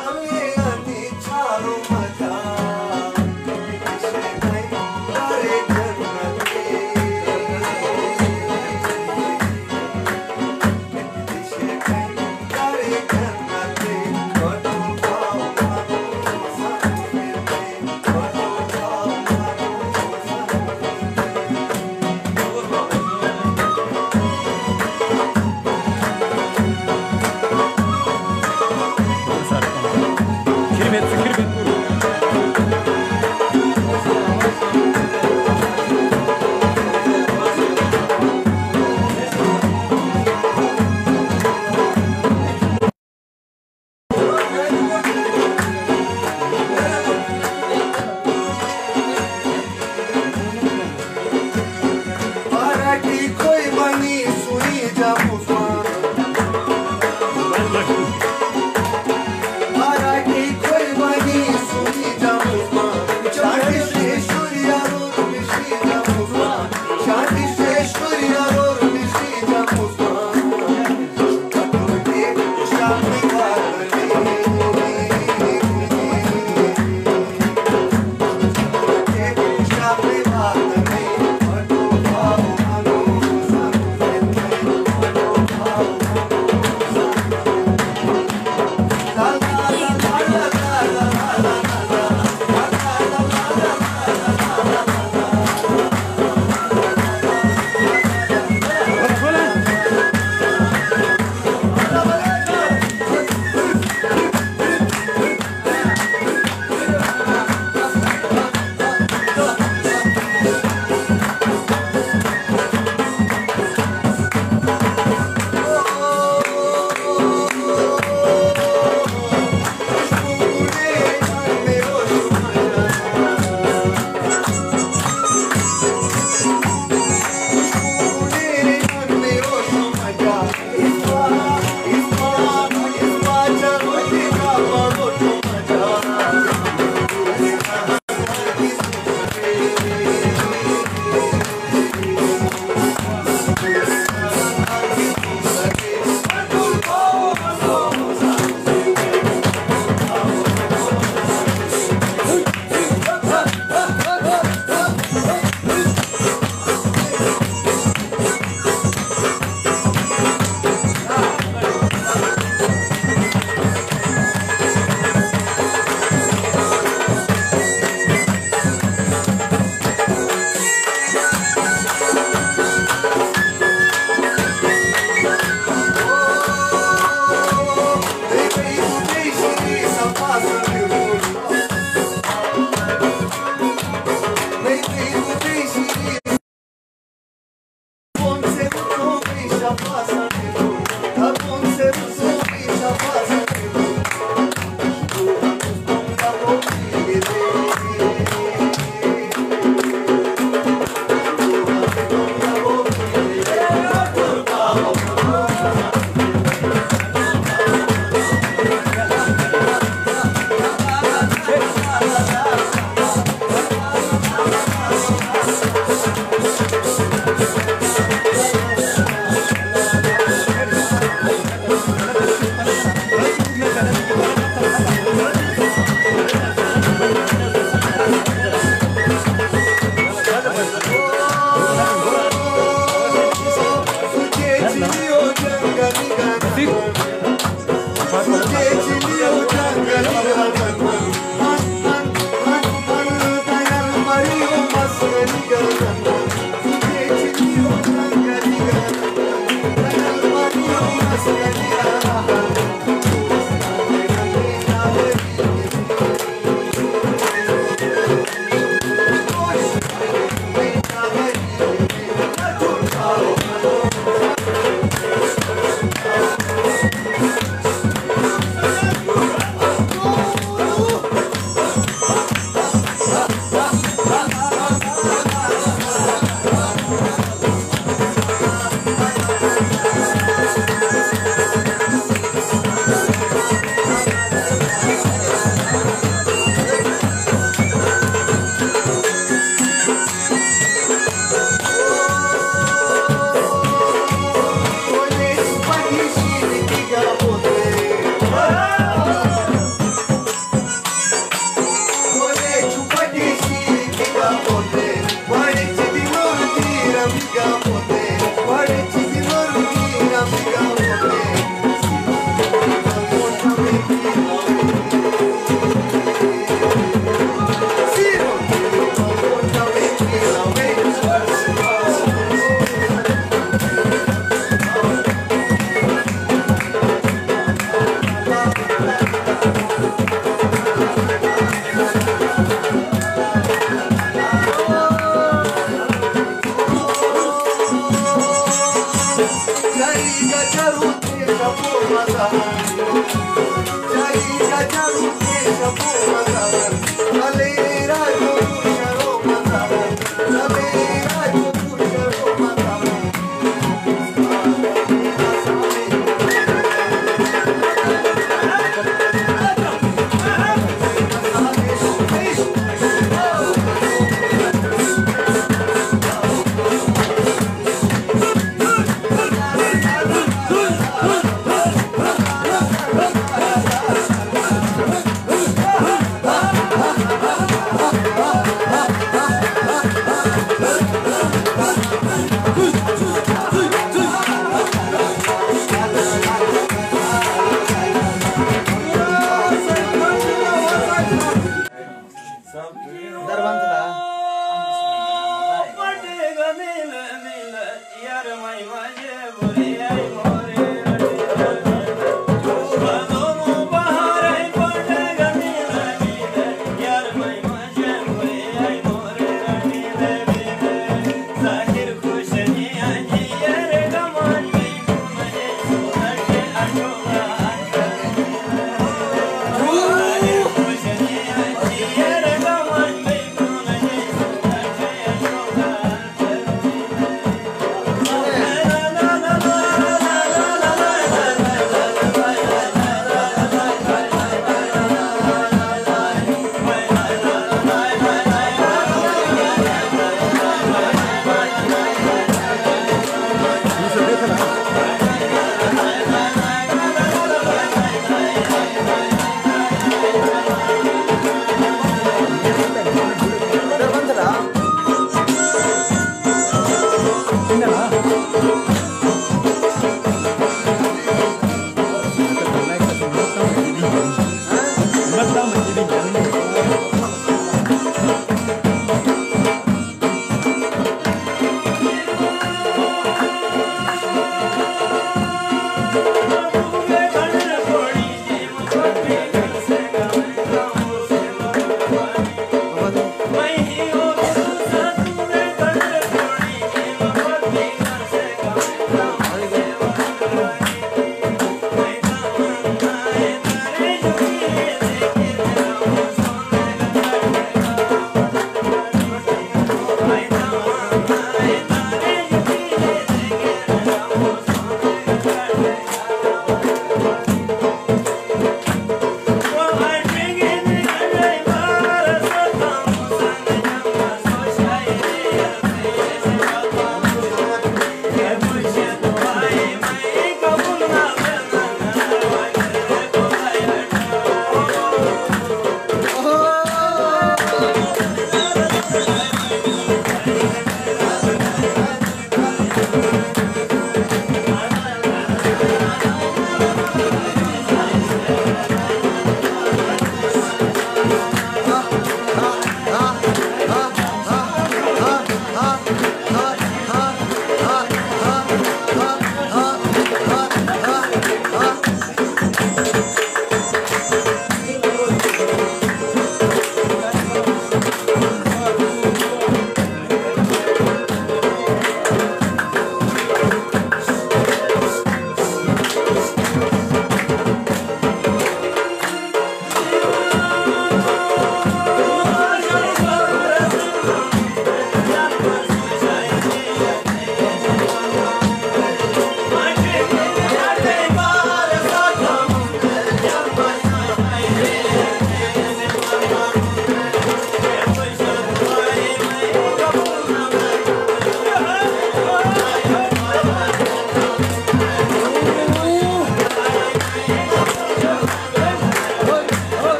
사랑해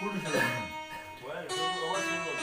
골을 잘 넣는. 뭐야, 이거 영화 찍는 거.